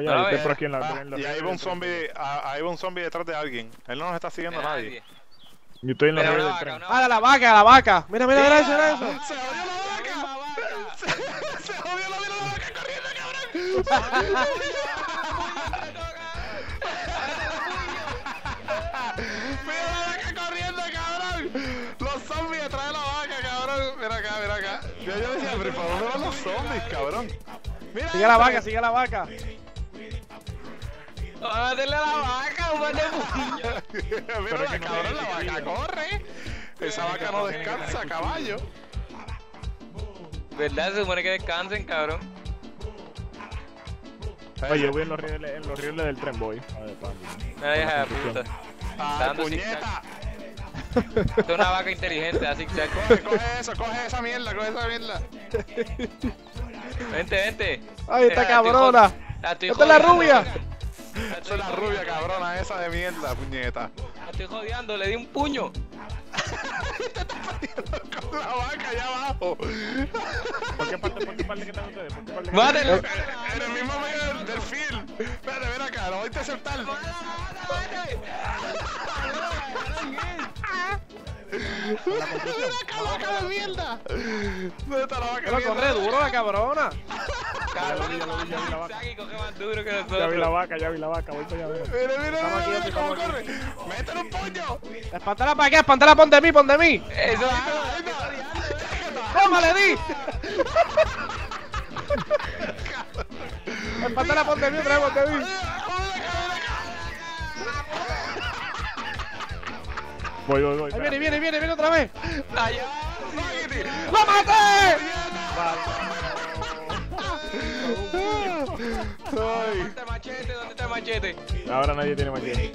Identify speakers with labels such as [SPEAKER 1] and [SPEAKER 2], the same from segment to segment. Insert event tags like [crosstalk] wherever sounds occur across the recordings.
[SPEAKER 1] Oye,
[SPEAKER 2] No,
[SPEAKER 1] estoy por aquí en la.
[SPEAKER 3] Ah,
[SPEAKER 1] en la-
[SPEAKER 3] y ahí va un zombie, ah, ahí va un zombie detrás de alguien. Él no nos está siguiendo a nadie.
[SPEAKER 1] Yo estoy en la del
[SPEAKER 2] vaca,
[SPEAKER 1] tren.
[SPEAKER 4] Ah, la vaca, la vaca. Mira, mira, mira eso, mira eso.
[SPEAKER 3] ¡Se jodió la vaca! ¡Se jodió la mira la vaca corriendo, cabrón! ¡Mira la vaca corriendo, cabrón! Los zombies detrás de la vaca, cabrón. Mira acá, mira acá. Yo, yo decía, pero ¿para dónde van los zombies, cabrón? Mira
[SPEAKER 4] Sigue la vaca, sigue la vaca.
[SPEAKER 2] ¡Mátenle a la vaca, un de [laughs]
[SPEAKER 3] Mira la cabrón, la vaca corre. Esa vaca no descansa, caballo.
[SPEAKER 2] ¿Verdad? Se supone que descansen, cabrón.
[SPEAKER 1] Oye, yo voy en los rieles, en los rieles del tren, voy. A ver, pa.
[SPEAKER 2] Mira, hija de puta.
[SPEAKER 3] ¡Ay,
[SPEAKER 2] Dando
[SPEAKER 3] puñeta!
[SPEAKER 2] Esto es una vaca inteligente, así que... [laughs]
[SPEAKER 3] Coge, coge eso, coge esa mierda, coge esa mierda.
[SPEAKER 2] Vente, vente.
[SPEAKER 4] Ay, esta cabrona. Esta es la rubia.
[SPEAKER 2] La
[SPEAKER 3] Esa es la rubia cabrona esa de mierda, puñeta.
[SPEAKER 2] La estoy jodiendo, le di un puño.
[SPEAKER 3] Con la vaca allá abajo.
[SPEAKER 1] ¿Por qué parte, por qué parte que están ustedes? ¿Por qué parte que
[SPEAKER 2] Mátelo.
[SPEAKER 3] En el mismo medio del, del field. Espérate, ven acá, lo voy a interceptar. Mira acá, vaca de mierda. ¿Dónde está la vaca de
[SPEAKER 4] Pero corre duro la cabrona.
[SPEAKER 2] Cabrón,
[SPEAKER 1] ya vi, ya vi la vaca. Ya vi la vaca, ya vi la vaca, voy para allá, mira.
[SPEAKER 3] Mira, mira, mira, cómo corre. Métele un puño.
[SPEAKER 4] Espantala para acá, espantala, pon de mí, pon de mí.
[SPEAKER 2] Eso
[SPEAKER 4] ¡Toma, le di! Espantala, pon de mí, otra vez, pon de mí.
[SPEAKER 1] Voy, voy, voy.
[SPEAKER 4] Ahí viene, viene, viene, viene otra vez. ¡Lo maté!
[SPEAKER 3] Ay.
[SPEAKER 2] ¿Dónde está el machete? ¿Dónde está machete?
[SPEAKER 1] Ahora nadie tiene machete.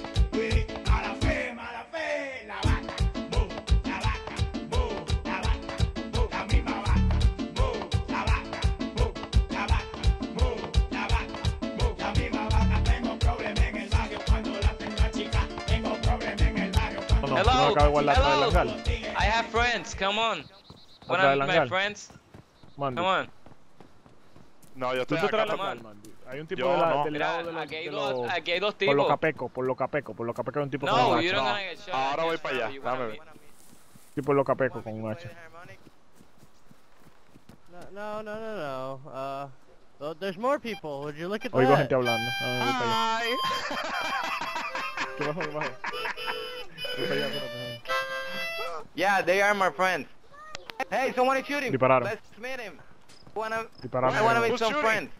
[SPEAKER 5] Mala fe, mala fe, la vaca, mu, la vaca, mu, la vaca, mu, la misma vaca, mu, la vaca, mu, la vaca, mu, la vaca, mu, la misma vaca. Tengo problema en el barrio cuando la tengo a chica. Tengo problema en el barrio cuando
[SPEAKER 1] No, no, tú no
[SPEAKER 2] Hello,
[SPEAKER 1] lanzal.
[SPEAKER 2] I have friends, come on. Of my friends, come on.
[SPEAKER 3] No, yo estoy acá.
[SPEAKER 1] Mandy. Hay un tipo
[SPEAKER 3] Yo
[SPEAKER 1] de la-
[SPEAKER 3] no.
[SPEAKER 1] del
[SPEAKER 2] Mira,
[SPEAKER 1] lado de los,
[SPEAKER 2] aquí hay
[SPEAKER 1] de
[SPEAKER 2] dos,
[SPEAKER 1] los-
[SPEAKER 2] aquí hay dos
[SPEAKER 1] por los
[SPEAKER 2] tipos.
[SPEAKER 1] capecos, por los capecos, por los capecos hay un tipo con
[SPEAKER 2] No,
[SPEAKER 1] un
[SPEAKER 2] you
[SPEAKER 1] hacha.
[SPEAKER 3] No. Ahora voy para allá, dame ver.
[SPEAKER 1] Tipo en los capecos con un hacha.
[SPEAKER 6] No, no, no, no, no. Uh, well, there's more people. Would you look at
[SPEAKER 1] Oigo
[SPEAKER 6] that?
[SPEAKER 1] gente hablando. Ah, voy para allá. ¿Qué bajo, qué bajo? Voy para allá, espérate.
[SPEAKER 7] Yeah, they are my friends. Hey, someone is shooting.
[SPEAKER 1] Dispararon.
[SPEAKER 7] Let's meet him wanna, I wanna make some friends.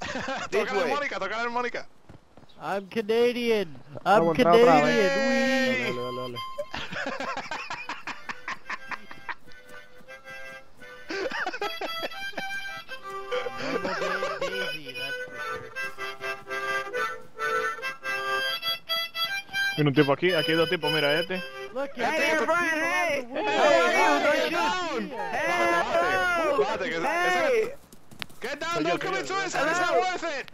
[SPEAKER 7] [laughs] toca
[SPEAKER 3] la
[SPEAKER 7] armónica,
[SPEAKER 3] toca la armónica.
[SPEAKER 6] I'm Canadian. I'm
[SPEAKER 4] no,
[SPEAKER 6] Canadian.
[SPEAKER 1] Dale, dale, dale. Tiene un tipo aquí, aquí hay dos tipos, mira este.
[SPEAKER 7] Hey, hey,
[SPEAKER 6] Brian,
[SPEAKER 7] hey! How! Hey!
[SPEAKER 3] Bájate, que ese-
[SPEAKER 7] Hey!
[SPEAKER 3] Get down, don't commit
[SPEAKER 1] oye,
[SPEAKER 3] suicide, it's not worth it.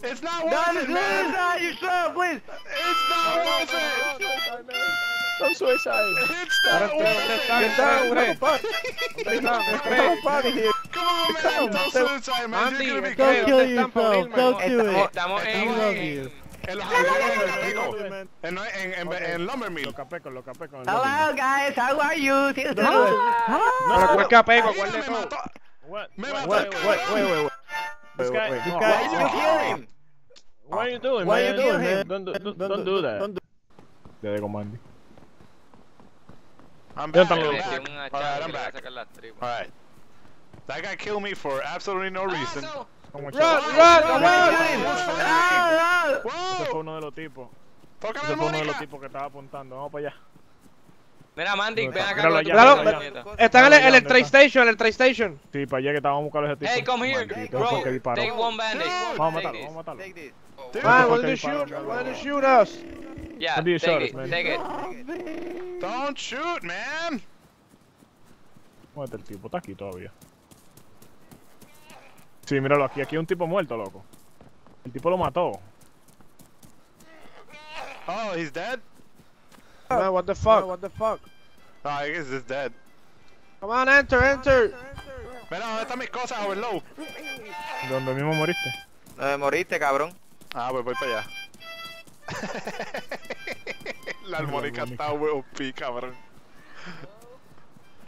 [SPEAKER 3] It's not worth
[SPEAKER 7] Don't
[SPEAKER 3] it,
[SPEAKER 7] do
[SPEAKER 3] man.
[SPEAKER 7] that yourself, please!
[SPEAKER 3] It's not worth it.
[SPEAKER 1] Don't suicide.
[SPEAKER 3] It's not worth it.
[SPEAKER 4] Get down, hombre.
[SPEAKER 1] Come
[SPEAKER 3] Come on, man, don't suicide, man. You're gonna be
[SPEAKER 6] killed!
[SPEAKER 4] Don't
[SPEAKER 6] kill
[SPEAKER 4] ustedes están por
[SPEAKER 6] yourself. Don't do it.
[SPEAKER 2] estamos
[SPEAKER 6] We
[SPEAKER 2] en,
[SPEAKER 6] love you.
[SPEAKER 3] En los hangares del pico. En, en, en, en Lumber Mill.
[SPEAKER 1] Los capecos, los.
[SPEAKER 7] Hello, guys, how are you?
[SPEAKER 4] Pero cuál capeco, cuál de todo.
[SPEAKER 1] What?
[SPEAKER 3] Me
[SPEAKER 1] What?
[SPEAKER 3] mató.
[SPEAKER 1] Wait, wait, wait, wait, wait. This guy,
[SPEAKER 6] wait.
[SPEAKER 1] no,
[SPEAKER 7] Why
[SPEAKER 1] why-
[SPEAKER 7] did you kill him?
[SPEAKER 1] What are you doing,
[SPEAKER 6] What are
[SPEAKER 1] man?
[SPEAKER 6] you doing, man?
[SPEAKER 1] Don't, do- don't,
[SPEAKER 6] Don't
[SPEAKER 1] don't
[SPEAKER 6] do-
[SPEAKER 1] do that.
[SPEAKER 6] don't do-
[SPEAKER 1] Ya digo, Mandy.
[SPEAKER 3] I'm back. I'm back. Alright, I'm
[SPEAKER 2] que le va a
[SPEAKER 3] back.
[SPEAKER 2] sacar las tripas.
[SPEAKER 3] Alright. That guy killed me for absolutely no ah, reason.
[SPEAKER 1] Como
[SPEAKER 4] Run,
[SPEAKER 1] chaval.
[SPEAKER 4] run,
[SPEAKER 7] Run,
[SPEAKER 4] run.
[SPEAKER 7] run!
[SPEAKER 1] Ese fue uno de los tipos. Ese fue uno de los tipos que estaba apuntando. Vamos para allá.
[SPEAKER 2] Mira, Mandy,
[SPEAKER 1] No,
[SPEAKER 2] ven acá.
[SPEAKER 4] Está en el, el
[SPEAKER 1] ¿Dónde
[SPEAKER 4] train
[SPEAKER 1] está?
[SPEAKER 4] station, en el train station.
[SPEAKER 1] Sí, para allá que estábamos buscando ese tipo.
[SPEAKER 2] Hey, come here,
[SPEAKER 1] Maldito,
[SPEAKER 2] bro. Take one bandage.
[SPEAKER 1] Vamos a matarlo, vamos a matarlo.
[SPEAKER 4] Man, why did you shoot? Why did you shoot us?
[SPEAKER 2] Yeah, take
[SPEAKER 1] shot
[SPEAKER 2] it,
[SPEAKER 1] us, man?
[SPEAKER 2] take it.
[SPEAKER 3] Don't shoot, man.
[SPEAKER 1] Muévete el tipo, está aquí todavía. Sí, míralo aquí. Aquí hay un tipo muerto, loco. El tipo lo mató.
[SPEAKER 3] Oh, he's dead?
[SPEAKER 4] Man, what the fuck? What the fuck?
[SPEAKER 3] Oh, I guess he's dead.
[SPEAKER 4] Come on, enter, enter.
[SPEAKER 3] Mira, ¿dónde están mis cosas, Overload?
[SPEAKER 1] Donde mismo moriste.
[SPEAKER 7] No, moriste, cabrón.
[SPEAKER 3] Ah, pues voy para allá. [laughs] La armónica está OP, cabrón.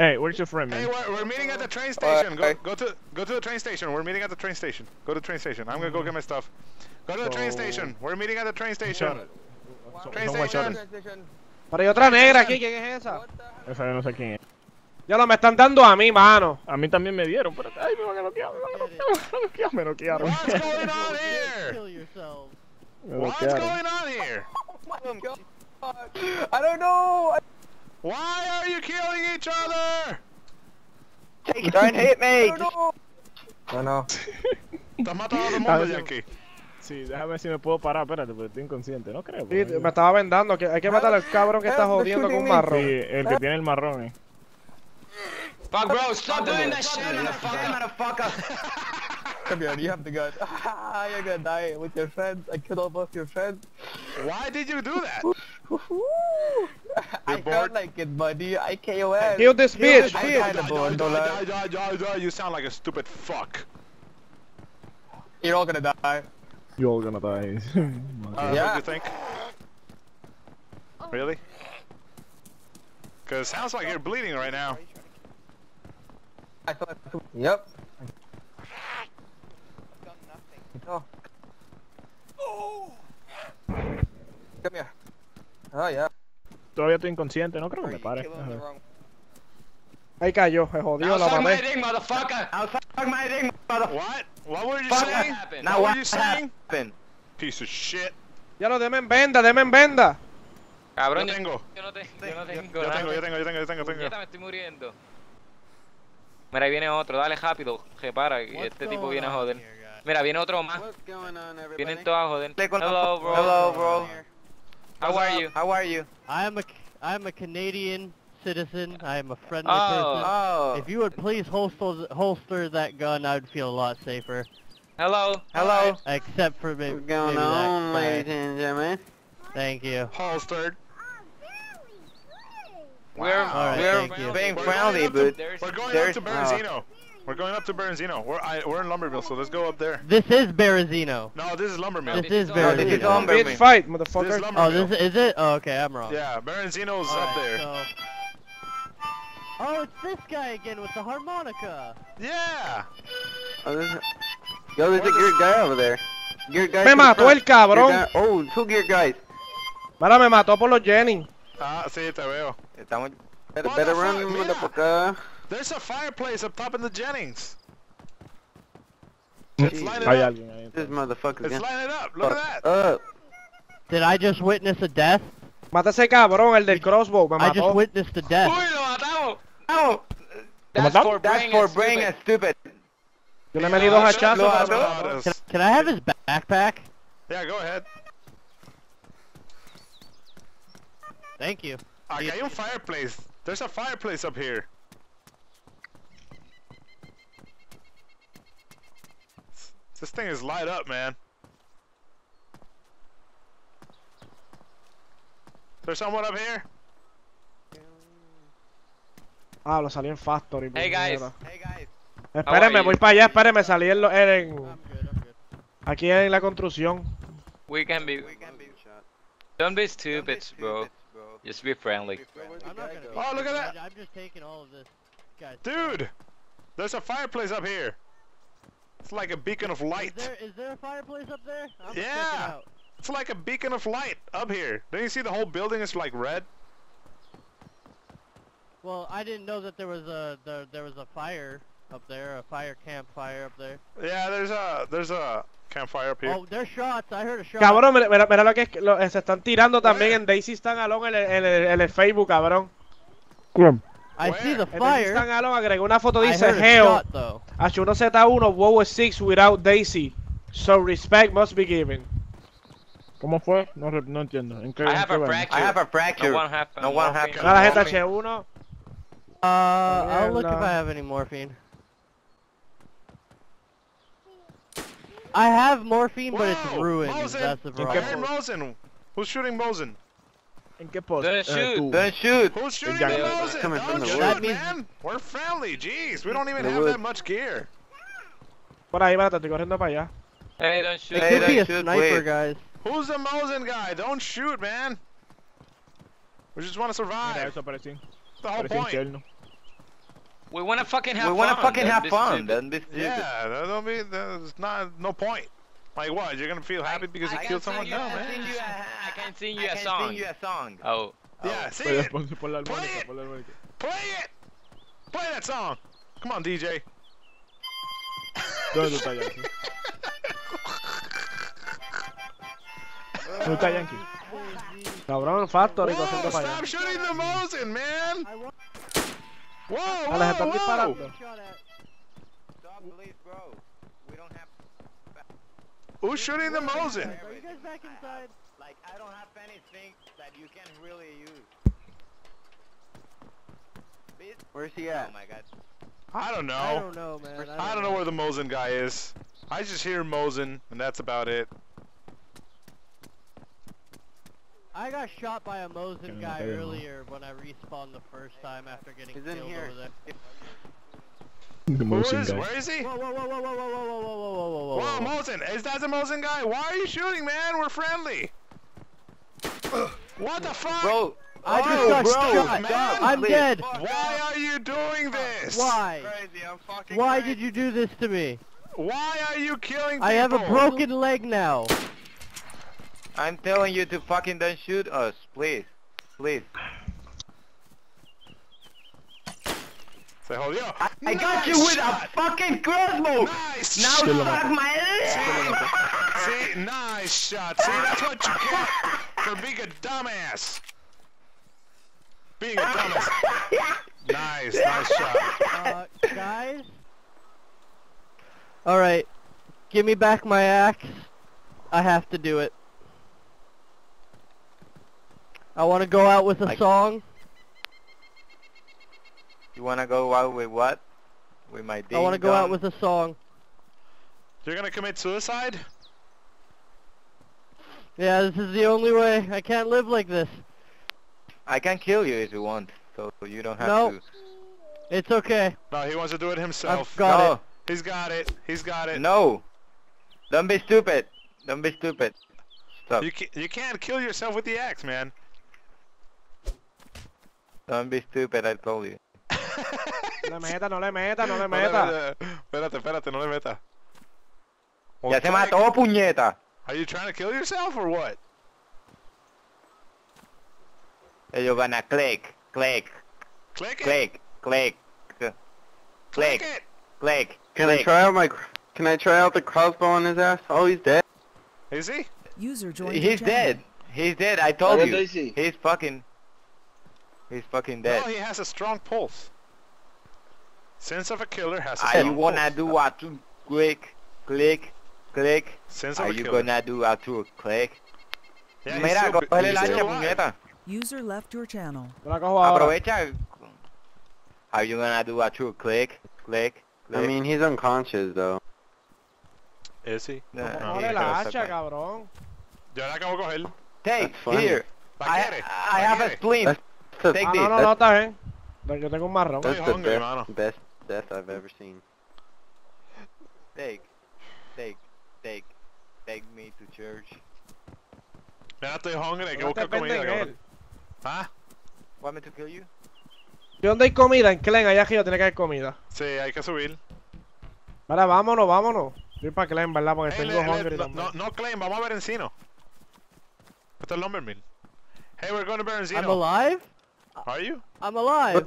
[SPEAKER 1] Hey, where's your friend,
[SPEAKER 3] Hey,
[SPEAKER 1] man?
[SPEAKER 3] we're, we're meeting at the train station. Go, go to go to the train station. We're meeting at the train station. Go to the train station. I'm gonna go get my stuff. Go to the train
[SPEAKER 1] So-
[SPEAKER 3] station. We're meeting at the train station. Train station.
[SPEAKER 4] Pero hay otra negra aquí, ¿quién es esa?
[SPEAKER 1] Esa yo no sé quién es.
[SPEAKER 4] Ya lo me están dando a mí, mano.
[SPEAKER 1] A mí también me dieron, pero ay, me van a noquear, me van a noquear, me noquearon, [laughs] me
[SPEAKER 3] What's going on here?
[SPEAKER 6] Kill yourself.
[SPEAKER 1] Me
[SPEAKER 3] What's
[SPEAKER 1] noquearon.
[SPEAKER 3] going on here?
[SPEAKER 7] I don't know.
[SPEAKER 3] Why are you killing each other?
[SPEAKER 7] Try and hit me. No, no.
[SPEAKER 3] Estás matando a todo el mundo, Yankee.
[SPEAKER 1] Sí, déjame ver si me puedo parar, espérate, porque estoy inconsciente, no creo.
[SPEAKER 4] Sí, me estaba vendando. que Hay que matar al cabrón que está jodiendo con un
[SPEAKER 1] Sí,
[SPEAKER 4] marrón.
[SPEAKER 1] el que tiene el marrón, eh.
[SPEAKER 2] Fuck, bro, stop doing that shit, motherfucker.
[SPEAKER 7] motherfucker. [laughs] Come here, you have the gun. [laughs] You're gonna die with your friends. I killed all both your friends.
[SPEAKER 3] Why did you do that? [laughs]
[SPEAKER 7] I
[SPEAKER 3] bored?
[SPEAKER 7] felt like it, buddy. I KOS.
[SPEAKER 4] Kill this bitch.
[SPEAKER 7] I
[SPEAKER 3] Die,
[SPEAKER 7] kinda
[SPEAKER 3] die,
[SPEAKER 7] bored,
[SPEAKER 3] die, die, die, die, die, You sound like a stupid fuck.
[SPEAKER 7] You're all gonna die.
[SPEAKER 1] You're all gonna die. [laughs]
[SPEAKER 3] Uh,
[SPEAKER 7] Yeah.
[SPEAKER 3] What do you think? Really? Cause sounds like you're bleeding right now.
[SPEAKER 7] I thought. Yep. Come here. Oh yeah.
[SPEAKER 1] Todavía estoy inconsciente, no creo que me pare.
[SPEAKER 4] Ahí cayó, se jodió, la
[SPEAKER 2] my
[SPEAKER 4] maté.
[SPEAKER 2] motherfucker.
[SPEAKER 7] My motherfucker.
[SPEAKER 3] What? What were you saying? What
[SPEAKER 7] Now
[SPEAKER 3] were
[SPEAKER 7] what
[SPEAKER 3] you saying?
[SPEAKER 7] happened?
[SPEAKER 3] Piece of shit.
[SPEAKER 4] Ya lo deme en venda, deme en venda.
[SPEAKER 2] Cabrón,
[SPEAKER 3] Yo tengo.
[SPEAKER 2] yo no, te- yo no tengo
[SPEAKER 3] Yo tengo, yo tengo, yo tengo, yo tengo, tengo.
[SPEAKER 2] me estoy muriendo. Mira, ahí viene otro, dale rápido, repara, que este tipo viene a joder. Mira, viene otro más, vienen todos a joder. Hello, bro.
[SPEAKER 7] Hello, bro.
[SPEAKER 2] How are you?
[SPEAKER 7] How are you?
[SPEAKER 6] I am a I am a Canadian citizen. I am a friendly
[SPEAKER 2] Oh.
[SPEAKER 6] person.
[SPEAKER 7] Oh.
[SPEAKER 6] If you would please holster holster that gun, I would feel a lot safer.
[SPEAKER 2] Hello.
[SPEAKER 7] Hello.
[SPEAKER 6] Except for maybe,
[SPEAKER 7] What's going
[SPEAKER 6] maybe
[SPEAKER 7] on,
[SPEAKER 6] that
[SPEAKER 7] ladies
[SPEAKER 6] guy.
[SPEAKER 7] and gentlemen?
[SPEAKER 6] Thank you.
[SPEAKER 3] Holstered.
[SPEAKER 2] We're,
[SPEAKER 6] Alright,
[SPEAKER 2] we're
[SPEAKER 6] thank you.
[SPEAKER 7] Being
[SPEAKER 3] We're
[SPEAKER 7] friendly,
[SPEAKER 3] going up to-
[SPEAKER 7] but
[SPEAKER 3] We're going
[SPEAKER 7] There's-
[SPEAKER 3] up to Bernzino. We're going up to Bernzino. We're I, we're in Lumberville, so let's go up there.
[SPEAKER 6] This is Berezino.
[SPEAKER 3] No, this is Lumbermill.
[SPEAKER 6] This is
[SPEAKER 2] Oh,
[SPEAKER 7] this is
[SPEAKER 6] Berezino.
[SPEAKER 7] Lumber-
[SPEAKER 4] Bitch fight,
[SPEAKER 3] This is
[SPEAKER 4] motherfucker.
[SPEAKER 6] Oh, this is it? Oh, okay, I'm wrong.
[SPEAKER 3] Yeah, Bernzino's up
[SPEAKER 6] Alright,
[SPEAKER 3] there.
[SPEAKER 6] so- Oh, it's this guy again with the harmonica.
[SPEAKER 3] Yeah.
[SPEAKER 7] Oh, this. Yo, there's a geared guy over there. Geared guy.
[SPEAKER 4] Me mató el cabrón.
[SPEAKER 7] Oh, two geared guys.
[SPEAKER 4] Mira, me mató por los Jennings.
[SPEAKER 3] Ah, sí, te veo.
[SPEAKER 7] Estamos... Better,
[SPEAKER 3] What
[SPEAKER 7] better run,
[SPEAKER 3] fuck? Mira.
[SPEAKER 7] motherfucker.
[SPEAKER 3] There's a fireplace up top in the Jennings. It's lighted
[SPEAKER 1] Hay
[SPEAKER 3] up.
[SPEAKER 1] alguien.
[SPEAKER 7] This motherfucker
[SPEAKER 3] It's
[SPEAKER 7] again.
[SPEAKER 3] lighted up. Look at that.
[SPEAKER 7] Uh,
[SPEAKER 6] Did I just witness a death?
[SPEAKER 4] Mata ese cabrón, el del crossbow, me
[SPEAKER 6] I just
[SPEAKER 4] mató.
[SPEAKER 6] witnessed a death.
[SPEAKER 2] Uy, lo matamos.
[SPEAKER 7] oh,
[SPEAKER 2] That's
[SPEAKER 1] matamos?
[SPEAKER 2] for
[SPEAKER 7] that's
[SPEAKER 2] brain
[SPEAKER 7] for
[SPEAKER 2] and
[SPEAKER 7] brain
[SPEAKER 2] stupid.
[SPEAKER 7] and stupid.
[SPEAKER 4] Yo le metí dos
[SPEAKER 3] Yeah,
[SPEAKER 4] hachazos.
[SPEAKER 3] look
[SPEAKER 4] pero
[SPEAKER 3] at
[SPEAKER 4] me
[SPEAKER 3] that.
[SPEAKER 4] mató.
[SPEAKER 6] Can, can I have his backpack?
[SPEAKER 3] Yeah, go ahead.
[SPEAKER 6] Thank you.
[SPEAKER 3] Acá hay un fireplace. There's a fireplace up here. This thing is light up, man. There's someone up here?
[SPEAKER 4] Ah, lo salí en Factory.
[SPEAKER 2] Hey, guys.
[SPEAKER 7] Hey guys.
[SPEAKER 4] Espéreme, voy para allá, espéreme, salí en, lo- en-
[SPEAKER 6] I'm good, I'm good.
[SPEAKER 4] aquí en la construcción.
[SPEAKER 2] We can be. Don't be stupid, bro. Just be friendly.
[SPEAKER 6] I'm not gonna be
[SPEAKER 3] Oh, look at that.
[SPEAKER 6] I'm just taking all of this. Guys.
[SPEAKER 3] Dude! There's a fireplace up here. It's like a beacon of
[SPEAKER 6] Is
[SPEAKER 3] light.
[SPEAKER 6] there is there a fireplace up there? I'm gonna check it
[SPEAKER 3] Yeah.
[SPEAKER 6] out.
[SPEAKER 3] It's like a beacon of light up here. Don't you see the whole building is like red?
[SPEAKER 6] Well, I didn't know that there was a there, there was a fire up there, a fire campfire up there.
[SPEAKER 3] Yeah, there's a there's a campfire up here.
[SPEAKER 6] Oh, there's shots. I heard a shot.
[SPEAKER 4] Cabrón, mira, mira, mira lo que es, lo- se están tirando también en DayZ Standalone en el, en el- en el Facebook, cabrón.
[SPEAKER 6] I see the
[SPEAKER 4] En Daisy Stan
[SPEAKER 6] fire.
[SPEAKER 4] Alone agregó una foto,
[SPEAKER 6] I
[SPEAKER 4] dice,
[SPEAKER 6] heard a
[SPEAKER 4] Hell,
[SPEAKER 6] shot though.
[SPEAKER 4] H1Z1, WoW 6 without DayZ. So respect must be given.
[SPEAKER 1] ¿Cómo fue? No, re- no entiendo. ¿En qué,
[SPEAKER 2] I
[SPEAKER 1] en
[SPEAKER 2] have
[SPEAKER 1] qué
[SPEAKER 2] a
[SPEAKER 1] vemos?
[SPEAKER 2] fracture.
[SPEAKER 7] I have a fracture.
[SPEAKER 2] No one have
[SPEAKER 7] No one have-
[SPEAKER 2] morphine.
[SPEAKER 4] Mira la
[SPEAKER 7] Morphine.
[SPEAKER 4] ZH1.
[SPEAKER 6] Uh, I'll look if
[SPEAKER 4] Mierda.
[SPEAKER 6] I have any morphine. I have morphine, but it's
[SPEAKER 3] Whoa,
[SPEAKER 6] ruined.
[SPEAKER 3] Mosin!
[SPEAKER 6] That's the
[SPEAKER 1] Okay.
[SPEAKER 3] Hey,
[SPEAKER 6] problem.
[SPEAKER 3] Mosin! Who's shooting Mosin?
[SPEAKER 1] ¿En qué post?
[SPEAKER 2] Don't
[SPEAKER 1] Eh,
[SPEAKER 2] shoot.
[SPEAKER 1] tú.
[SPEAKER 7] Don't shoot.
[SPEAKER 3] Who's shooting
[SPEAKER 1] guy
[SPEAKER 3] the
[SPEAKER 1] was
[SPEAKER 3] Mosin?
[SPEAKER 7] coming from
[SPEAKER 3] Don't
[SPEAKER 7] the
[SPEAKER 3] shoot.
[SPEAKER 6] That means-
[SPEAKER 3] man! We're friendly, jeez. We don't even
[SPEAKER 7] The
[SPEAKER 3] have
[SPEAKER 7] wood.
[SPEAKER 3] that much gear.
[SPEAKER 4] Por ahí, espérate, estoy corriendo para allá.
[SPEAKER 2] Hey, don't shoot.
[SPEAKER 6] It
[SPEAKER 7] Hey,
[SPEAKER 6] could be a
[SPEAKER 7] don't shoot,
[SPEAKER 6] sniper,
[SPEAKER 7] please.
[SPEAKER 6] guys.
[SPEAKER 3] Who's the Mosin guy? Don't shoot, man. We just want to
[SPEAKER 1] Mira,
[SPEAKER 3] survive.
[SPEAKER 1] eso parece,
[SPEAKER 3] The whole
[SPEAKER 1] parece
[SPEAKER 3] point.
[SPEAKER 1] interno.
[SPEAKER 2] We wanna fucking have
[SPEAKER 7] we
[SPEAKER 2] fun.
[SPEAKER 7] We wanna fucking have fun.
[SPEAKER 2] stupid.
[SPEAKER 7] Don't be stupid.
[SPEAKER 3] Yeah, that don't be. There's not no point. Like what? You're gonna feel happy because you killed someone?
[SPEAKER 2] sing
[SPEAKER 3] No, man.
[SPEAKER 2] sing you a- I can sing you
[SPEAKER 7] I
[SPEAKER 2] a
[SPEAKER 7] can sing you a song.
[SPEAKER 2] Oh.
[SPEAKER 3] Yeah, sing it.
[SPEAKER 1] pon, pon la
[SPEAKER 3] Play it.
[SPEAKER 1] pon la.
[SPEAKER 3] Play it. Play that song. Come on, DJ.
[SPEAKER 1] ¿Dónde tú estás, Yankee? ¿Dónde está Yankee?
[SPEAKER 4] Cabrón, Factory
[SPEAKER 3] Whoa,
[SPEAKER 4] cogiendo para
[SPEAKER 3] stop
[SPEAKER 4] allá.
[SPEAKER 3] shooting the Mosin, man.
[SPEAKER 6] I want
[SPEAKER 3] Whoa,
[SPEAKER 4] les están
[SPEAKER 3] whoa, whoa.
[SPEAKER 4] disparando.
[SPEAKER 7] Stop, please, bro. We don't have.
[SPEAKER 3] Who's shooting the Mosin?
[SPEAKER 6] Are you guys back inside?
[SPEAKER 7] Like, I don't have anything that you can really use. Bitch. Where's he at? Oh my god.
[SPEAKER 3] I don't know.
[SPEAKER 6] I don't know, man.
[SPEAKER 3] I don't know where the Mosin guy is. I just hear Mosin, and that's about it.
[SPEAKER 6] I got shot by a Mosin guy earlier when I respawned the first time after getting
[SPEAKER 7] He's in
[SPEAKER 6] killed
[SPEAKER 7] here.
[SPEAKER 6] over there.
[SPEAKER 1] The
[SPEAKER 3] Who
[SPEAKER 1] Mosin
[SPEAKER 3] is?
[SPEAKER 1] guy.
[SPEAKER 3] Where is he?
[SPEAKER 6] Whoa, whoa, whoa, whoa, whoa, whoa, whoa, whoa, whoa, whoa, whoa, whoa,
[SPEAKER 3] Whoa,
[SPEAKER 6] whoa.
[SPEAKER 3] Mosin! Is that the Mosin guy? Why are you shooting, man? We're friendly. What the fuck?
[SPEAKER 7] Bro.
[SPEAKER 6] I just
[SPEAKER 7] oh,
[SPEAKER 6] got
[SPEAKER 7] bro,
[SPEAKER 6] shot.
[SPEAKER 3] man.
[SPEAKER 6] I'm
[SPEAKER 7] please.
[SPEAKER 6] dead.
[SPEAKER 3] Why are you doing this?
[SPEAKER 6] Why?
[SPEAKER 7] Crazy, I'm fucking
[SPEAKER 6] Why
[SPEAKER 7] crazy.
[SPEAKER 6] did you do this to me?
[SPEAKER 3] Why are you killing people?
[SPEAKER 6] I have a broken leg now.
[SPEAKER 7] I'm telling you to fucking don't shoot us, please. Please.
[SPEAKER 3] Say, hold yo.
[SPEAKER 7] I, I got
[SPEAKER 3] Nice
[SPEAKER 7] you with
[SPEAKER 3] shot.
[SPEAKER 7] a fucking crossbow!
[SPEAKER 3] Nice
[SPEAKER 7] Now
[SPEAKER 3] shot.
[SPEAKER 7] suck my [laughs]
[SPEAKER 3] See, nice shot. See, that's what you get for being a dumbass. Being a [laughs] dumbass. Nice, nice shot.
[SPEAKER 6] Uh, guys? Alright. Give me back my axe. I have to do it. I want to go out with a song.
[SPEAKER 7] You wanna go out with what? With my
[SPEAKER 6] I want to go out with a song.
[SPEAKER 3] You're gonna commit suicide?
[SPEAKER 6] Yeah, this is the only way. I can't live like this.
[SPEAKER 7] I can kill you if you want, so you don't have to.
[SPEAKER 6] No.
[SPEAKER 7] to.
[SPEAKER 6] It's okay.
[SPEAKER 3] No, he wants to do it himself.
[SPEAKER 6] I've got
[SPEAKER 7] no,
[SPEAKER 6] it.
[SPEAKER 3] He's got it. He's got it.
[SPEAKER 7] no. Don't be stupid. Don't be stupid. Stop.
[SPEAKER 3] You, ca- you can't kill yourself with the axe, man.
[SPEAKER 7] Don't be stupid, I told you. [laughs]
[SPEAKER 4] No le meta, no le meta, no le
[SPEAKER 3] No le
[SPEAKER 4] meta.
[SPEAKER 3] meta. Espérate, espérate, no le meta. Well,
[SPEAKER 7] Ya se mató, puñeta.
[SPEAKER 3] Are you trying to kill yourself or what?
[SPEAKER 7] Ellos van a click, click,
[SPEAKER 3] Click it.
[SPEAKER 7] click, click, click,
[SPEAKER 3] Click it.
[SPEAKER 7] click.
[SPEAKER 8] Can I try out my? Can I try out the crossbow on his ass? Oh, he's dead.
[SPEAKER 3] Is he?
[SPEAKER 9] User joined
[SPEAKER 7] He's dead. He's dead. I told
[SPEAKER 8] Where
[SPEAKER 7] you.
[SPEAKER 8] is he?
[SPEAKER 7] He's fucking. He's fucking dead.
[SPEAKER 3] No, he has a strong pulse. Sense of a killer has a
[SPEAKER 7] Are you gonna
[SPEAKER 3] pulse.
[SPEAKER 7] do what to click, click, click?
[SPEAKER 3] Sense of
[SPEAKER 7] Are
[SPEAKER 3] a
[SPEAKER 7] you
[SPEAKER 3] killer.
[SPEAKER 7] gonna do a to click?
[SPEAKER 3] Yeah,
[SPEAKER 7] Mira,
[SPEAKER 3] still-
[SPEAKER 7] coge
[SPEAKER 3] he's
[SPEAKER 7] el hacha, puñeta.
[SPEAKER 9] User left your channel.
[SPEAKER 4] Yo la cojo ahora.
[SPEAKER 7] Aprovecha. Are you gonna do a true click, click, click?
[SPEAKER 8] I mean, he's unconscious though.
[SPEAKER 3] Is he?
[SPEAKER 7] Nah,
[SPEAKER 3] No,
[SPEAKER 4] Coge
[SPEAKER 7] he
[SPEAKER 4] la
[SPEAKER 7] goes
[SPEAKER 4] hacha,
[SPEAKER 7] back.
[SPEAKER 4] cabrón.
[SPEAKER 3] Yo la acabo de coger.
[SPEAKER 7] Take here. I. I have a
[SPEAKER 3] quiere.
[SPEAKER 7] splint.
[SPEAKER 8] That's the,
[SPEAKER 7] Take
[SPEAKER 4] Ah,
[SPEAKER 7] this.
[SPEAKER 4] no, no, no, está bien. Yo tengo un marrón.
[SPEAKER 8] that's
[SPEAKER 3] Estoy
[SPEAKER 8] the
[SPEAKER 3] hungry,
[SPEAKER 8] best,
[SPEAKER 3] mano.
[SPEAKER 8] best death I've ever seen.
[SPEAKER 7] Take, take, take, take me to church.
[SPEAKER 3] Ya estoy hungry, que
[SPEAKER 4] No te
[SPEAKER 3] buscar comida, cabrón. ¿Ah?
[SPEAKER 7] Want me to kill you?
[SPEAKER 4] ¿Y dónde hay comida? En Clen, allá arriba tiene que haber comida.
[SPEAKER 3] Sí, hay que subir.
[SPEAKER 4] Vale, vámonos, vámonos. Voy para Clen, ¿verdad? Porque
[SPEAKER 3] Hey,
[SPEAKER 4] tengo hungry
[SPEAKER 3] no,
[SPEAKER 4] también.
[SPEAKER 3] no, no claim, vamos a ver Encino. Esto es Lumbermill. Hey, we're going to
[SPEAKER 6] I'm
[SPEAKER 3] Berencino.
[SPEAKER 6] alive?
[SPEAKER 3] Are you?
[SPEAKER 6] I'm alive.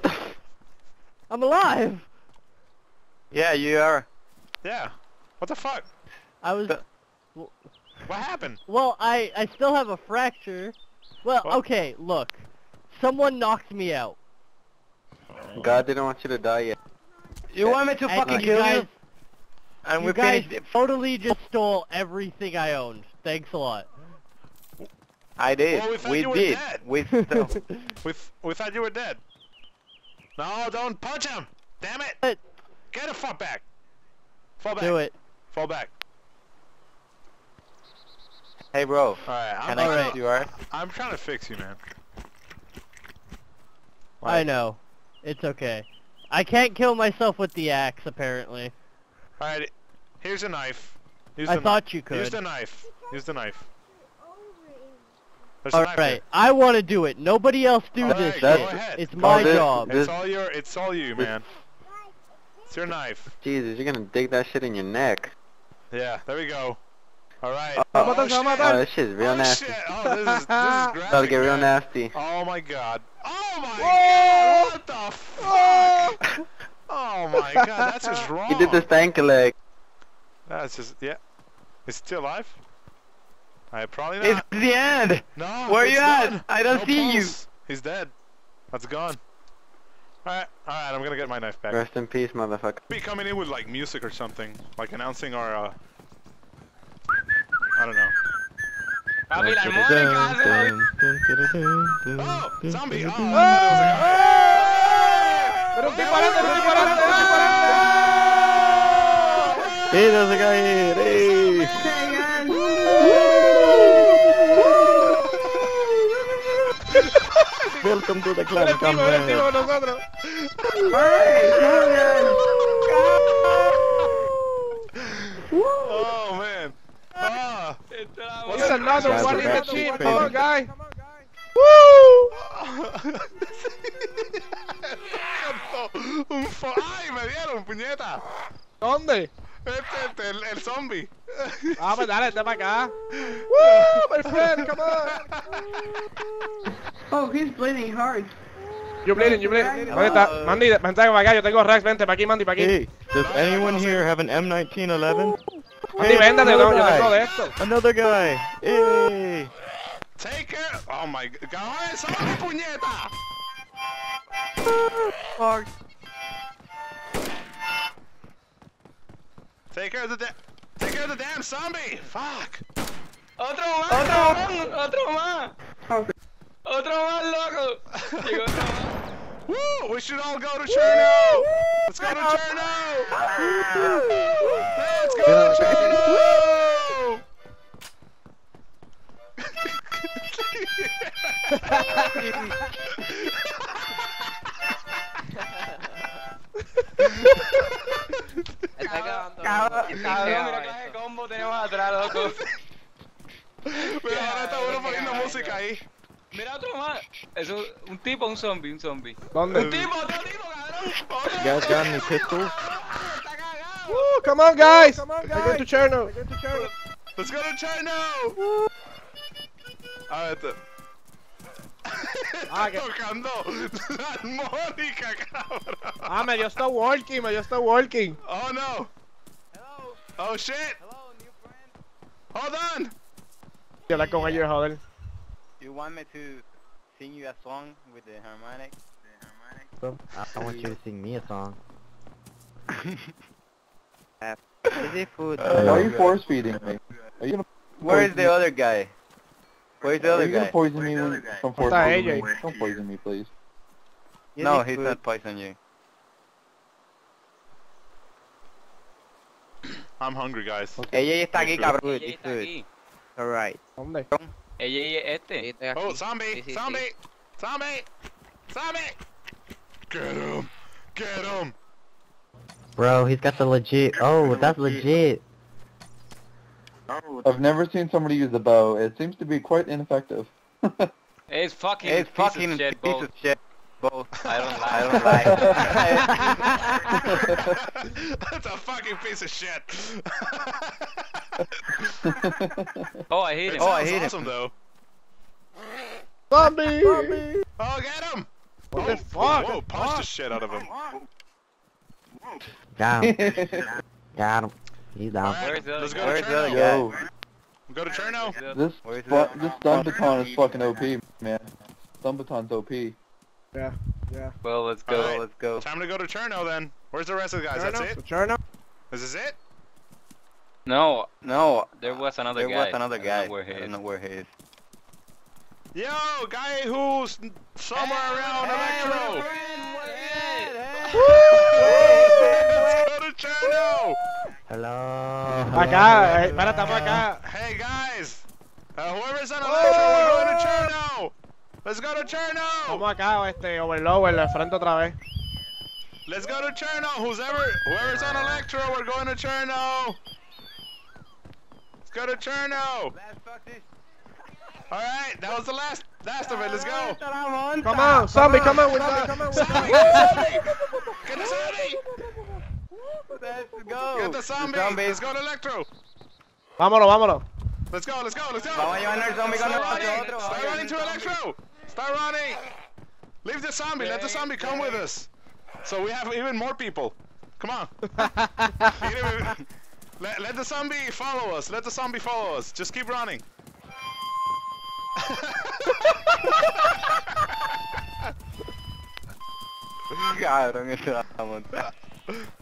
[SPEAKER 6] I'm alive.
[SPEAKER 7] Yeah, you are.
[SPEAKER 3] Yeah. What the fuck?
[SPEAKER 6] I was...
[SPEAKER 7] The-
[SPEAKER 3] What happened?
[SPEAKER 6] Well, I, I still have a fracture. Well,
[SPEAKER 3] What?
[SPEAKER 6] okay, look. Someone knocked me out.
[SPEAKER 8] God didn't want you to die yet.
[SPEAKER 7] You want me to
[SPEAKER 6] And
[SPEAKER 7] fucking
[SPEAKER 6] you
[SPEAKER 7] kill
[SPEAKER 6] guys,
[SPEAKER 7] you? And
[SPEAKER 6] you
[SPEAKER 7] we
[SPEAKER 6] guys totally just stole everything I owned. Thanks a lot.
[SPEAKER 7] I did.
[SPEAKER 3] Well, we
[SPEAKER 7] we did. We [laughs] stole.
[SPEAKER 3] We, we thought you were dead. No, don't punch him! Damn it!
[SPEAKER 6] But-
[SPEAKER 3] Get a fuck back! Fall back.
[SPEAKER 6] Do it.
[SPEAKER 3] Fall back.
[SPEAKER 7] hey, bro.
[SPEAKER 3] Alright, I'm,
[SPEAKER 7] Can I
[SPEAKER 6] Alright.
[SPEAKER 7] kick you out?
[SPEAKER 3] I'm trying to fix you, man.
[SPEAKER 6] I know. It's okay. I can't kill myself with the axe, apparently.
[SPEAKER 3] Alright, here's a knife. Use
[SPEAKER 6] I
[SPEAKER 3] the
[SPEAKER 6] thought you
[SPEAKER 3] knife. Use
[SPEAKER 6] could.
[SPEAKER 3] the knife. Use the knife. There's a
[SPEAKER 6] All I want to do it. Nobody else do
[SPEAKER 3] All
[SPEAKER 6] this
[SPEAKER 3] right, go
[SPEAKER 6] shit.
[SPEAKER 3] ahead.
[SPEAKER 6] It's
[SPEAKER 3] Go
[SPEAKER 6] my
[SPEAKER 8] this-
[SPEAKER 6] job.
[SPEAKER 3] It's all your. It's all you, man. It's your knife.
[SPEAKER 8] Jesus, you're gonna dig that shit in your neck.
[SPEAKER 3] Yeah. There we go. All right.
[SPEAKER 8] Oh,
[SPEAKER 4] Vamos,
[SPEAKER 3] oh,
[SPEAKER 4] vamos,
[SPEAKER 3] shit.
[SPEAKER 8] Oh, this shit's real
[SPEAKER 3] oh,
[SPEAKER 8] nasty.
[SPEAKER 3] Shit. Oh, this is this is [laughs] graphic.
[SPEAKER 8] About to get real
[SPEAKER 3] man.
[SPEAKER 8] nasty.
[SPEAKER 3] Oh my god. Oh my
[SPEAKER 4] Whoa!
[SPEAKER 3] god. What the [laughs] fuck? Oh my god. That's just [laughs] wrong.
[SPEAKER 8] He did the stank leg.
[SPEAKER 3] That's just yeah. Is it still alive? I probably not.
[SPEAKER 7] It's the end.
[SPEAKER 3] no.
[SPEAKER 7] Where
[SPEAKER 3] it's
[SPEAKER 7] you at?
[SPEAKER 3] gone.
[SPEAKER 7] I don't
[SPEAKER 3] No
[SPEAKER 7] see you.
[SPEAKER 3] He's dead. That's gone. Alright, alright, I'm gonna get my knife back.
[SPEAKER 8] Rest in peace, motherfucker.
[SPEAKER 3] Be coming in with like music or something, like announcing our uh I don't know.
[SPEAKER 2] Papi, la armónica,
[SPEAKER 3] Oh, zombie! Oh, I thought
[SPEAKER 4] Pero un tipo adelante, un tipo adelante, un tipo adelante.
[SPEAKER 7] Hey, there's a guy Welcome to the clan, campeón.
[SPEAKER 4] nosotros.
[SPEAKER 3] Oh, man.
[SPEAKER 4] Oh. Another one in the. Come on, guy.
[SPEAKER 3] Woo! Un me dieron, puñeta.
[SPEAKER 4] ¿Dónde?
[SPEAKER 3] Este, este, el, el zombie.
[SPEAKER 4] Ah, pues dale, vete para acá. Woo, my friend, come on.
[SPEAKER 10] Oh, he's bleeding hard.
[SPEAKER 4] You bleeding, you bleeding. ¿Dónde está? Mandy, vente para acá, yo tengo Rex, vente para aquí, Mandy, para aquí.
[SPEAKER 7] Hey, does anyone here have an M1911?
[SPEAKER 4] Mandy, véndate, yo tengo, yo tengo
[SPEAKER 7] guy.
[SPEAKER 4] de esto.
[SPEAKER 7] Another guy. Hey.
[SPEAKER 3] Take care. Oh my god. ¡Cabrón, puñeta!
[SPEAKER 10] Fuck.
[SPEAKER 3] Take care of the da- Take care of the damn zombie! Fuck!
[SPEAKER 2] Otro más, cabrón, otro más. Otro más, loco. [laughs] Llegó otro más.
[SPEAKER 3] Woo! We should all go to Cherno! Let's go to Cherno! Let's go to Cherno!
[SPEAKER 2] Está acabando.
[SPEAKER 10] Cabrón,
[SPEAKER 2] Cabrón, mira qué combo tenemos atrás, loco. [laughs] [laughs]
[SPEAKER 3] Mira, ahora está bueno poniendo música ahí.
[SPEAKER 2] Mira otro más. Es un, un tipo, un zombie, un zombie.
[SPEAKER 4] ¿Dónde?
[SPEAKER 2] Un tipo, otro tipo, cabrón.
[SPEAKER 7] Guys got.
[SPEAKER 4] Woo, come on, guys. Come on, guys. We're going to Cherno. To Cherno.
[SPEAKER 3] Let's go to Cherno! A ver, te-
[SPEAKER 4] Ah, [laughs] que-
[SPEAKER 3] tocando la armónica, cabrón.
[SPEAKER 4] Ah, me dio está walking, me dio está walking.
[SPEAKER 3] Oh no! Oh shit! Hello, new friend. Hold on!
[SPEAKER 4] Yo la con ellos, joder.
[SPEAKER 8] You want me to sing you a song with the harmonic? The harmonic?
[SPEAKER 7] I want you to sing me a song. [laughs]
[SPEAKER 8] Is it food?
[SPEAKER 1] Uh, why are you force feeding me? Are you gonna
[SPEAKER 8] Where is the other guy? Where's the
[SPEAKER 1] are
[SPEAKER 8] other
[SPEAKER 1] you gonna
[SPEAKER 8] guy?
[SPEAKER 1] poison me when, from force
[SPEAKER 4] Está
[SPEAKER 1] feeding me? Don't poison me, please.
[SPEAKER 8] No, he's not poisoning you.
[SPEAKER 3] I'm hungry, guys.
[SPEAKER 8] Ella está aquí, cabrón.
[SPEAKER 2] Ella está aquí.
[SPEAKER 8] Alright.
[SPEAKER 4] ¿Dónde?
[SPEAKER 2] Ella y este.
[SPEAKER 3] Oh, zombie! zombie! Zombie! Zombie! Get him! Get him!
[SPEAKER 7] Bro, he's got the legit. Oh, that's legit.
[SPEAKER 1] I've never seen somebody use a bow. It seems to be quite ineffective. [laughs]
[SPEAKER 2] It's fucking
[SPEAKER 8] It's
[SPEAKER 2] piece
[SPEAKER 8] fucking
[SPEAKER 2] of shit,
[SPEAKER 8] piece of shit. Both.
[SPEAKER 2] I don't [laughs]
[SPEAKER 8] I don't like. [laughs]
[SPEAKER 3] That's a fucking piece of shit. [laughs]
[SPEAKER 2] Oh, I hate
[SPEAKER 3] It
[SPEAKER 2] him.
[SPEAKER 8] Oh, I
[SPEAKER 3] sounds
[SPEAKER 8] hate him.
[SPEAKER 3] awesome though.
[SPEAKER 4] Zombie! Zombie!
[SPEAKER 3] Oh, get him!
[SPEAKER 4] What
[SPEAKER 3] oh,
[SPEAKER 4] the fuck?
[SPEAKER 3] Whoa, punch the shit out of him.
[SPEAKER 7] Got him. Got him. He's down.
[SPEAKER 3] Alright,
[SPEAKER 2] Where's the
[SPEAKER 3] let's
[SPEAKER 2] other
[SPEAKER 3] go
[SPEAKER 8] Where's
[SPEAKER 3] to
[SPEAKER 8] the other
[SPEAKER 3] Cherno.
[SPEAKER 1] Yo,
[SPEAKER 3] Go to Cherno.
[SPEAKER 1] this
[SPEAKER 8] Where's the-
[SPEAKER 1] this stun baton is fucking OP, man. Stun baton's OP.
[SPEAKER 2] Well, let's go.
[SPEAKER 3] Alright.
[SPEAKER 8] Let's go.
[SPEAKER 3] Time to go to Cherno then. Where's the rest of the guys? That's it?
[SPEAKER 4] Cherno?
[SPEAKER 3] Is this it?
[SPEAKER 2] No,
[SPEAKER 8] No,
[SPEAKER 2] there was another
[SPEAKER 8] there
[SPEAKER 2] guy.
[SPEAKER 8] There was another
[SPEAKER 2] I don't
[SPEAKER 8] guy.
[SPEAKER 2] where he
[SPEAKER 8] I don't know where he is.
[SPEAKER 3] Yo, guy who's somewhere around hey, Electro. Let's go to Cherno.
[SPEAKER 7] Hello.
[SPEAKER 4] Acá, eh, espera, estamos acá.
[SPEAKER 3] Hey guys, uh, whoever's on Electro, we're going to Cherno. Let's go to Cherno.
[SPEAKER 4] Estamos acá, este, overlower, de frente otra vez.
[SPEAKER 3] Let's go to Cherno. Who's ever, whoever's on Electro, we're going to Cherno. go to Cherno.
[SPEAKER 8] Let's fuck this.
[SPEAKER 3] All right, that was the last last of it. Let's go.
[SPEAKER 4] Come on, zombie, come on, with zombie, come on,
[SPEAKER 3] Zombie,
[SPEAKER 4] zombie.
[SPEAKER 3] get the zombie. Get the zombie.
[SPEAKER 8] Let's go.
[SPEAKER 3] Get the zombie.
[SPEAKER 8] zombies.
[SPEAKER 3] Let's go to Electro.
[SPEAKER 4] Vámonos, vámonos.
[SPEAKER 3] Let's go. Let's go. Let's go.
[SPEAKER 8] Vamos a llevarnos el zombie con
[SPEAKER 3] Start
[SPEAKER 8] nosotros.
[SPEAKER 3] running.
[SPEAKER 8] otro,
[SPEAKER 3] Start running to
[SPEAKER 8] llevar el zombie.
[SPEAKER 3] Electro. Start running. Leave the zombie. Let the zombie come with us. So we have even more people. Come on. [laughs] let, let the zombie follow us. Let the zombie follow us. Just keep running.
[SPEAKER 8] Cabrón, eso va a montar.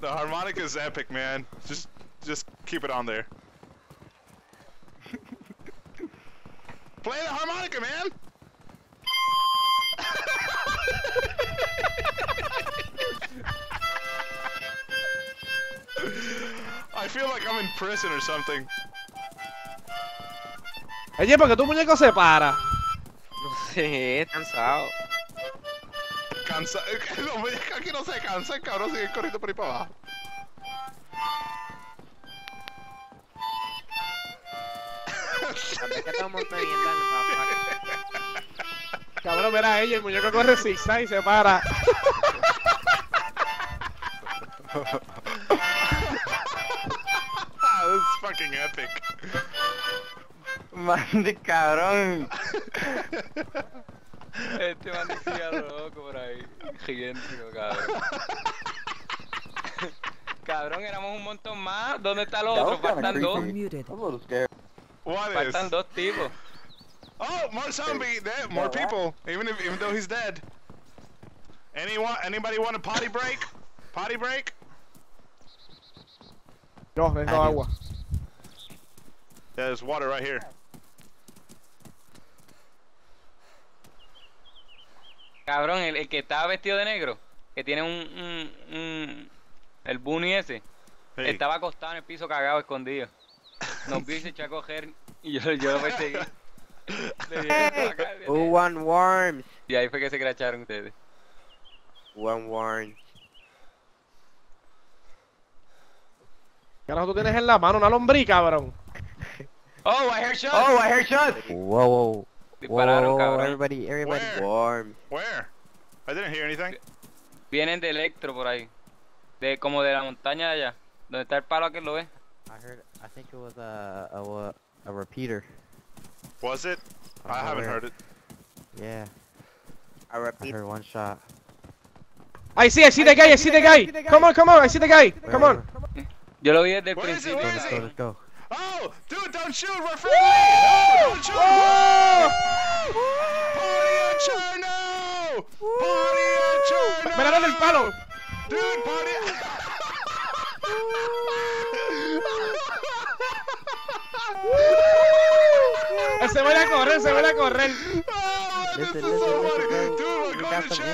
[SPEAKER 3] The harmonica is epic, man. Just just keep it on there. [laughs] Play the harmonica, man. I feel like I'm in prison or something.
[SPEAKER 4] Oye, ¿por qué tu muñeco se para?
[SPEAKER 2] No sé, cansado.
[SPEAKER 3] Cansa [laughs] Los muñecos aquí no se cansan, cabrón, siguen corriendo por ahí para abajo.
[SPEAKER 4] Cabrón, mira a ella, el muñeco corre zigzag y se para.
[SPEAKER 3] Ah, this is fucking epic.
[SPEAKER 8] Man de cabrón.
[SPEAKER 2] Este man decía loco por ahí. Gigante, cabrón. Cabrón, éramos un montón más. ¿Dónde está el otro? Faltan dos. Faltan dos tipos.
[SPEAKER 3] Oh, more zombie! There, more people. Even if, even though he's dead. Anyone? Anybody want a potty break? Potty break?
[SPEAKER 4] Yo, tengo agua.
[SPEAKER 3] There's water right here.
[SPEAKER 2] Cabrón, el, el que estaba vestido de negro, que tiene un, un, un- el bunny ese,
[SPEAKER 3] Hey.
[SPEAKER 2] estaba acostado en el piso cagado, escondido. Nos vio y se echó a coger y yo, yo lo perseguí. [laughs]
[SPEAKER 10] Want [laughs] worms?
[SPEAKER 2] Y ahí fue que se cracharon ustedes.
[SPEAKER 10] One worms.
[SPEAKER 4] Carajo, tú tienes en la mano una lombriz, cabrón.
[SPEAKER 2] Oh, I heard shots.
[SPEAKER 8] Oh, I heard shots.
[SPEAKER 10] Whoa, whoa.
[SPEAKER 2] Dispararon,
[SPEAKER 10] Whoa,
[SPEAKER 2] cabrón.
[SPEAKER 10] everybody, everybody.
[SPEAKER 3] Where?
[SPEAKER 10] Worms.
[SPEAKER 3] Where? I didn't hear anything.
[SPEAKER 2] Vienen de Electro por ahí. De, como de la montaña de allá. Donde está el palo aquel, ¿lo ves?
[SPEAKER 10] I heard, I think it was a, a, a, a repeater.
[SPEAKER 3] Was it? I
[SPEAKER 10] Uh,
[SPEAKER 3] haven't heard it.
[SPEAKER 10] Yeah,
[SPEAKER 8] I
[SPEAKER 10] I
[SPEAKER 8] repeat.
[SPEAKER 10] heard one shot.
[SPEAKER 4] I see, I see the guy, I see the guy. Come on, come on, I see the guy. Come on.
[SPEAKER 2] Yo lo vi desde el
[SPEAKER 3] Where is it?
[SPEAKER 2] principio.
[SPEAKER 3] Where
[SPEAKER 10] Let's
[SPEAKER 3] is
[SPEAKER 10] go, let's go.
[SPEAKER 3] Oh, dude, don't shoot. We're friendly. No, don't shoot. Party at Cherno. Party at Cherno.
[SPEAKER 4] Mira, dale el palo.
[SPEAKER 3] Dude, party. [laughs]
[SPEAKER 4] Eh, Se van a correr, se van a correr.
[SPEAKER 3] Oh, this
[SPEAKER 10] Listen,
[SPEAKER 3] is
[SPEAKER 10] listen,
[SPEAKER 3] so
[SPEAKER 10] listen,
[SPEAKER 3] funny. Dude, we're
[SPEAKER 10] We
[SPEAKER 3] going to
[SPEAKER 10] some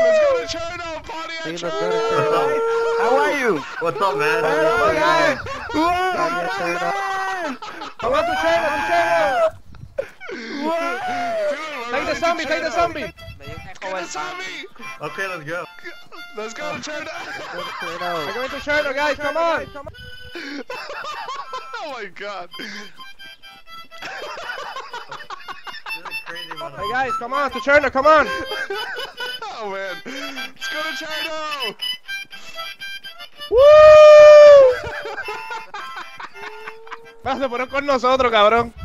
[SPEAKER 3] Let's go to Cherno. Party at
[SPEAKER 10] See, let's go to
[SPEAKER 3] Cherno.
[SPEAKER 10] Cherno.
[SPEAKER 8] How are you?
[SPEAKER 7] What's up, man?
[SPEAKER 4] Oh, guys.
[SPEAKER 10] Yeah, turn it up.
[SPEAKER 4] Come on, to Chero, to Chero.
[SPEAKER 3] Dude,
[SPEAKER 4] Take the zombie, take the zombie.
[SPEAKER 3] Get the zombie.
[SPEAKER 7] Okay, let's go.
[SPEAKER 3] Let's go to Cherno.
[SPEAKER 10] Go to
[SPEAKER 4] We're going to Chero, guys, come on.
[SPEAKER 3] oh my god.
[SPEAKER 4] Hey, guys, come on, to Chero, come on. [laughs]
[SPEAKER 3] oh man. Let's go to Cherno.
[SPEAKER 4] ¡Woo! Va, se fueron con nosotros, cabrón. [laughs]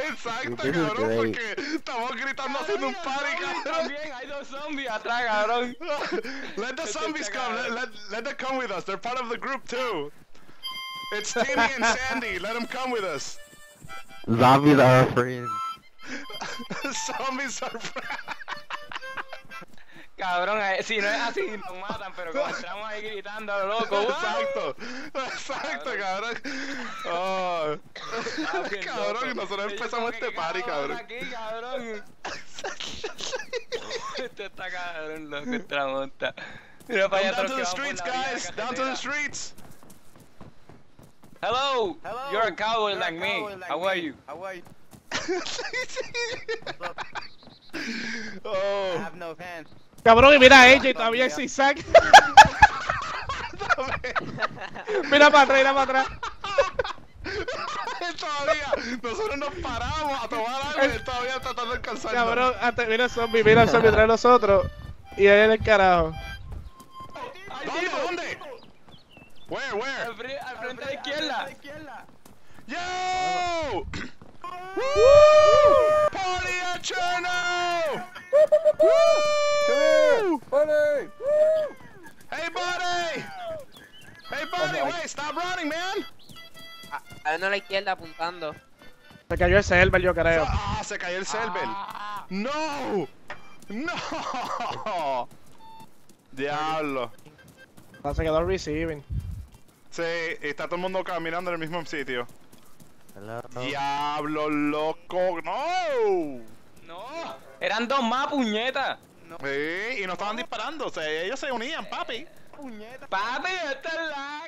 [SPEAKER 3] Exacto,
[SPEAKER 10] This is
[SPEAKER 3] cabrón,
[SPEAKER 10] great.
[SPEAKER 3] porque estamos gritando haciendo un party, cabrón.
[SPEAKER 2] También hay dos zombies atrás, cabrón. [laughs]
[SPEAKER 3] let the zombies come. Let, let, let them come with us. They're part of the group too. It's Timmy and Sandy. Let them come with us.
[SPEAKER 10] Zombies are our friends.
[SPEAKER 3] Zombies are. [laughs]
[SPEAKER 2] Cabrón, eh, si no es así, nos matan, pero como estamos ahí gritando a lo loco. [laughs]
[SPEAKER 3] Exacto. Exacto, cabrón. Oh.
[SPEAKER 2] Ah, [laughs]
[SPEAKER 3] cabrón, nosotros empezamos este party,
[SPEAKER 2] ¿qué
[SPEAKER 3] cabrón.
[SPEAKER 2] Aquí, cabrón. Esto está cabrón, loco, esta monta. Mira para allá
[SPEAKER 3] Down to the streets, guys. Down to the streets.
[SPEAKER 2] Hello.
[SPEAKER 8] Hello.
[SPEAKER 2] You're a cowboy
[SPEAKER 8] You're a
[SPEAKER 2] like me. How are you?
[SPEAKER 8] How are you? I
[SPEAKER 3] oh.
[SPEAKER 8] have no pants.
[SPEAKER 4] Cabrón, y mira a ella y todavía es zigzag. [laughs] mira para atrás, mira para atrás. [laughs]
[SPEAKER 3] todavía. Nosotros nos paramos a tomar algo y él todavía tratando de alcanzarnos.
[SPEAKER 4] Cabrón, hasta, mira el zombie, mira el zombie, trae los otros. Y ahí en el carajo.
[SPEAKER 3] ¿Dónde? ¿Dónde? Where,
[SPEAKER 2] al frente a la izquierda.
[SPEAKER 3] Yo! Woo! Party at Cherno! Woo!
[SPEAKER 7] Buddy!
[SPEAKER 3] Hey, buddy! Hey, buddy, wait, stop running, man!
[SPEAKER 10] A uno a la izquierda apuntando.
[SPEAKER 4] Se cayó el server, yo creo.
[SPEAKER 3] Ah, se cayó el server. No! No! Diablo.
[SPEAKER 4] Ah, Se quedó receiving.
[SPEAKER 3] Sí, y está todo el mundo caminando en el mismo sitio.
[SPEAKER 10] Hello.
[SPEAKER 3] Diablo, loco. No.
[SPEAKER 2] No. Eran dos más, puñeta.
[SPEAKER 3] Sí, y no estaban disparando, o sea, ellos se unían, papi.
[SPEAKER 2] Papi, esta es la